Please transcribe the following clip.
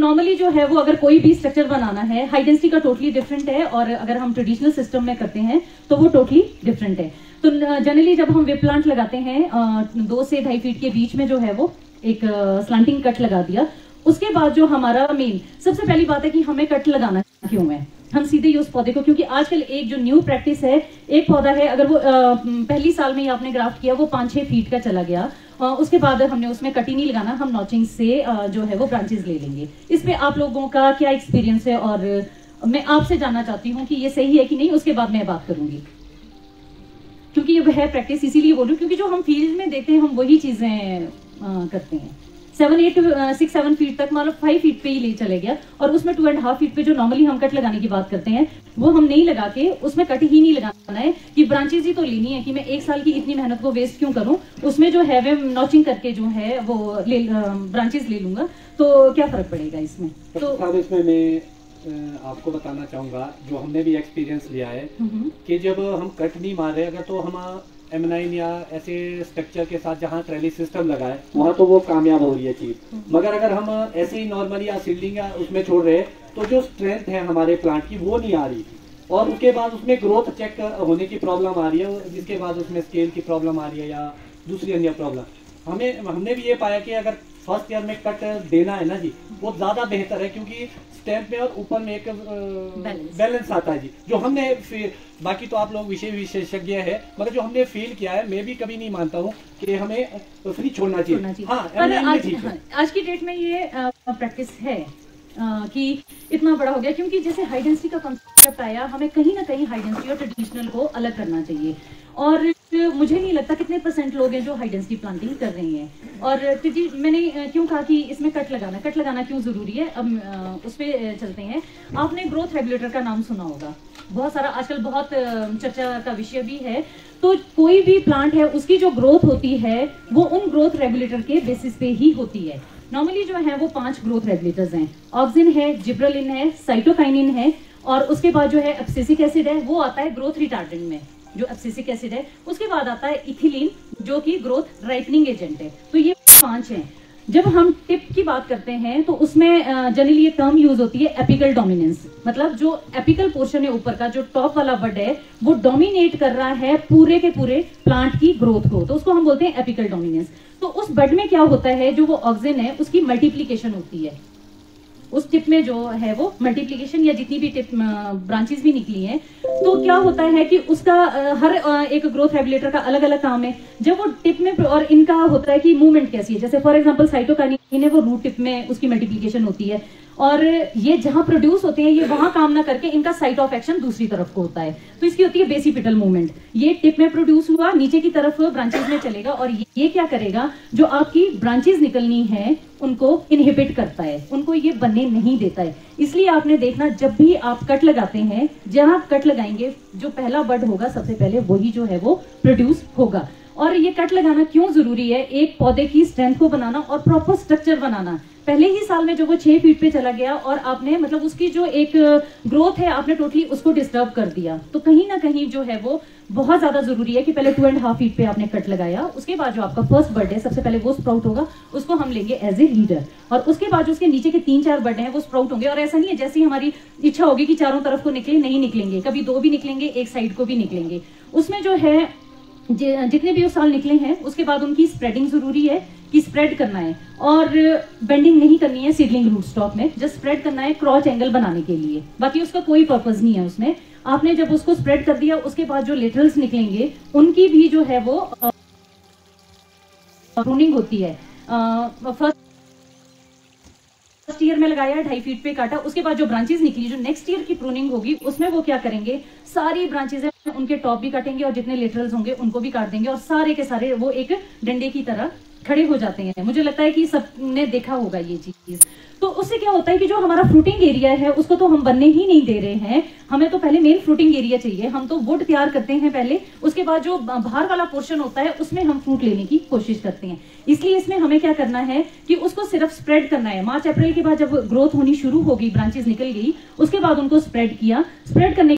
Normally जो है वो अगर कोई भी स्ट्रक्चर बनाना है हाई डेंसिटी का टोटली डिफरेंट है और अगर हम ट्रेडिशनल सिस्टम में करते हैं तो वो टोटली डिफरेंट है। तो जनरली जब हम वे प्लांट लगाते हैं दो से ढाई फीट के बीच में जो है वो एक स्लांटिंग कट लगा दिया। उसके बाद जो हमारा मेन सबसे पहली बात है कि हमें कट लगाना क्यों है? हम सीधे ही उस पौधे को, क्योंकि आजकल एक जो न्यू प्रैक्टिस है, एक पौधा है, अगर वो पहली साल में ही आपने ग्राफ्ट किया, वो पाँच छः फीट का चला गया उसके बाद हमने उसमें कटी नहीं लगाना, हम नॉचिंग से जो है वो ब्रांचेस ले लेंगे। इसमें आप लोगों का क्या एक्सपीरियंस है, और मैं आपसे जानना चाहती हूँ कि ये सही है कि नहीं, उसके बाद मैं बात करूँगी। क्योंकि ये है प्रैक्टिस इसीलिए बोलूँ क्योंकि जो हम फ़ील्ड में देखते हैं, हम वही चीज़ें करते हैं। Seven eight six seven feet तक मतलब फाइव फीट पे ही ले चले गया। और उसमें टू एंड हाफ़ फीट पे जो नॉर्मली हम कट लगाने की बात करते हैं वो हम नहीं लगा के उसमें कट ही नहीं लगाना है कि ब्रांचेज ही तो लेनी है कि मैं एक साल की इतनी मेहनत को वेस्ट क्यों करूँ? उसमें जो है वे नॉचिंग करके जो है वो ले ब्रांचेज ले लूँगा। तो क्या फ़र्क पड़ेगा इसमें? तो इसमें मैं आपको बताना चाहूँगा जो हमने भी एक्सपीरियंस लिया है कि जब हम कट नहीं मार रहे अगर तो हम एम नाइन या ऐसे स्ट्रक्चर के साथ जहाँ ट्रेली सिस्टम लगा है वहाँ तो वो कामयाब हो रही है चीज़। मगर अगर हम ऐसे ही नॉर्मली या सील्डिंग या उसमें छोड़ रहे हैं तो जो स्ट्रेंथ है हमारे प्लांट की वो नहीं आ रही। और उसके बाद उसमें ग्रोथ चेक होने की प्रॉब्लम आ रही है जिसके बाद उसमें स्केल की प्रॉब्लम आ रही है या दूसरी अन्य प्रॉब्लम हमें हमने भी ये पाया कि अगर फ़र्स्ट ईयर में कट देना है ना जी वो ज़्यादा बेहतर है क्योंकि स्टेप में और ऊपर में एक बैलेंस आता है जी। जो हमने फिर बाकी तो आप लोग विषय विशेषज्ञ है मगर जो हमने फील किया है मैं भी कभी नहीं मानता हूँ कि हमें फ्री छोड़ना चाहिए। हाँ पर M9 में आज हाँ, आज की डेट में ये प्रैक्टिस है कि इतना बड़ा हो गया क्योंकि जैसे हाई डेंसिटी का कंसेप्ट आया हमें कहीं ना कहीं हाई डेंसिटी और ट्रेडिशनल को अलग करना चाहिए। और मुझे नहीं लगता कितने परसेंट लोग हैं जो हाई डेंसिटी प्लांटिंग कर रहे हैं। और ट्रेडि- मैंने क्यों कहा कि इसमें कट लगाना कट लगाना क्यों ज़रूरी है? अब उस पर चलते हैं। आपने ग्रोथ रेगुलेटर का नाम सुना होगा। बहुत सारा, आजकल बहुत चर्चा का विषय भी है। तो कोई भी प्लांट है, उसकी जो ग्रोथ होती है, वो उन ग्रोथ रेगुलेटर के बेसिस पे ही होती है। नॉर्मली जो है, वो पाँच ग्रोथ रेगुलेटर्स हैं। ऑक्सिन है जिब्रलिन है साइटोकाइनिन है, और उसके बाद जो है एब्सिसिक एसिड है, वो आता है ग्रोथ रिटार्डेंट में। जो एब्सिसिक एसिड है, उसके बाद आता है इथिलीन जो कि ग्रोथ राइटनिंग एजेंट है। तो ये पाँच हैं। जब हम टिप की बात करते हैं तो उसमें जनरली ये टर्म यूज़ होती है एपिकल डोमिनेंस मतलब जो एपिकल पोर्शन है ऊपर का, जो टॉप वाला बड है, वो डोमिनेट कर रहा है पूरे के पूरे प्लांट की ग्रोथ को। तो उसको हम बोलते हैं एपिकल डोमिनेंस तो उस बड में क्या होता है, जो वो ऑक्सीजन है, उसकी मल्टीप्लीकेशन होती है। उस टिप में जो है वो मल्टीप्लीकेशन या जितनी भी टिप ब्रांचेस भी निकली हैं तो क्या होता है कि उसका हर एक ग्रोथ रेगुलेटर का अलग अलग काम है। जब वो टिप में और इनका होता है कि मूवमेंट कैसी है, जैसे फॉर एग्ज़ाम्पल साइटोकानी है, वो रूट टिप में उसकी मल्टीप्लीकेशन होती है। और ये जहाँ प्रोड्यूस होते हैं ये वहाँ काम ना करके इनका साइट ऑफ़ एक्शन दूसरी तरफ़ को होता है। तो इसकी होती है बेसिपिटल मूवमेंट ये टिप में प्रोड्यूस हुआ नीचे की तरफ़ ब्रांचेज में चलेगा और ये, क्या करेगा जो आपकी ब्रांचेज निकलनी है उनको इनहिबिट करता है। उनको ये बनने नहीं देता है। इसलिए आपने देखना जब भी आप कट लगाते हैं जहाँ आप कट लगाएँगे जो पहला बड होगा सबसे पहले वही जो है वो प्रोड्यूस होगा। और ये कट लगाना क्यों ज़रूरी है? एक पौधे की स्ट्रेंथ को बनाना और प्रॉपर स्ट्रक्चर बनाना। पहले ही साल में जो वो छह फीट पे चला गया और आपने मतलब उसकी जो एक ग्रोथ है, आपने टोटली उसको डिस्टर्ब कर दिया। तो कहीं ना कहीं जो है वो बहुत ज़्यादा ज़रूरी है कि पहले टू एंड हाफ़ फीट पे आपने कट लगाया। उसके बाद जो आपका फ़र्स्ट बर्थडे सबसे पहले वो स्प्राउट होगा, उसको हम लेंगे एज ए लीडर और उसके बाद जो उसके नीचे के तीन चार बर्ड हैं, वो स्प्राउट होंगे। और ऐसा नहीं है जैसे ही हमारी इच्छा होगी कि चारों तरफ़ को निकले, नहीं निकलेंगे। कभी दो भी निकलेंगे, एक साइड को भी निकलेंगे। उसमें जो है जितने भी साल निकले हैं, उसके बाद उनकी स्प्रेडिंग ज़रूरी है कि स्प्रेड करना है। और बेंडिंग नहीं करनी है सीडलिंग रूट स्टॉक में जस्ट स्प्रेड करना है क्रॉच एंगल बनाने के लिए। बाकी उसका कोई पर्पज नहीं है उसमें। आपने जब उसको स्प्रेड कर दिया, उसके बाद जो लेटरल्स निकलेंगे, उनकी भी जो है वो प्रूनिंग होती है। फ़र्स्ट फ़र्स्ट ईयर में लगाया, ढाई फीट पे काटा, उसके बाद जो ब्रांचेस निकली, जो नेक्स्ट ईयर की प्रूनिंग होगी, उसमें वो क्या करेंगे? सारी ब्रांचेस हैं उनके टॉप भी काटेंगे और जितने लेटरल्स होंगे, उनको भी काट देंगे और सारे के सारे वो एक डंडे की तरह खड़े हो जाते हैं। मुझे लगता है कि सबने देखा होगा ये चीज़। तो उससे क्या होता है कि जो हमारा फ्रूटिंग एरिया है, उसको तो हम बनने ही नहीं दे रहे हैं। हमें तो पहले मेन फ्रूटिंग एरिया चाहिए। हम तो वुड तैयार करते हैं पहले। उसके बाद जो बाहर वाला पोर्शन होता है, उसमें हम फ्रूट लेने की कोशिश करते हैं। इसलिए इसमें हमें क्या करना है कि उसको सिर्फ़ स्प्रेड करना है। मार्च, अप्रैल के बाद जब ग्रोथ होनी शुरू होगी ब्रांचेस निकल गई, उसके बाद उनको स्प्रेड किया। स्प्रेड करने